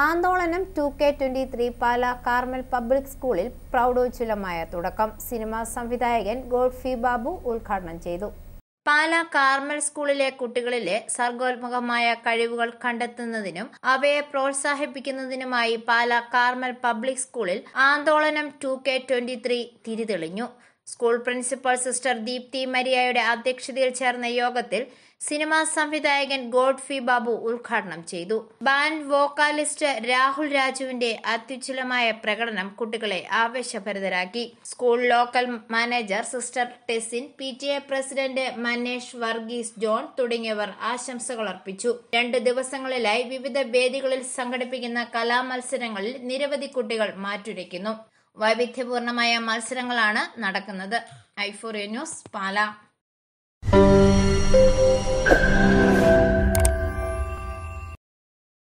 Andolanam two K twenty three Pala Carmel public സ്കൂളിൽ പ്രൗഢോജ്വലമായ തുടക്കം. സിനിമാ സംവിധായകൻ ഗോഡ്ഫി ബാബു ഉദ്ഘാടനം ചെയ്തു. പാല കാർമൽ സ്കൂളിലെ കുട്ടികളിലെ സർഗോത്മകമായ കഴിവുകൾ കണ്ടെത്തുന്നതിനും അവയെ പ്രോത്സാഹിപ്പിക്കുന്നതിനുമായി പാല കാർമൽ പബ്ലിക് സ്കൂളിൽ Andolanam two K twenty three തിരിതെളിഞ്ഞു. School principal sister Deepthi മരിയയുടെ അധ്യക്ഷതയിൽ ചേർന്ന യോഗത്തിൽ സിനിമാ സംവിധായകൻ ഗോഡ്ഫി ബാബു ഉദ്ഘാടനം ചെയ്തു. ബാൻഡ് വോക്കാലിസ്റ്റ് രാഹുൽ രാജുവിന്റെ അത്യുജ്വലമായ പ്രകടനം കുട്ടികളെ ആവേശഭരിതരാക്കി. School local manager sister Tessin P T A president Manesh Varghese John തുടങ്ങിയവർ ആശംസകൾ അർപ്പിച്ചു. രണ്ട് ദിവസങ്ങളിലായി വിവിധ വേദികളിൽ സംഘടിപ്പിക്കുന്ന കലാമത്സരങ്ങളിൽ നിരവധി കുട്ടികൾ മാറ്റുരയ്ക്കുന്നു. വൈവിധ്യപൂർണമായ മത്സരങ്ങളാണ് നടക്കുന്നത്. Euphoria news Pala.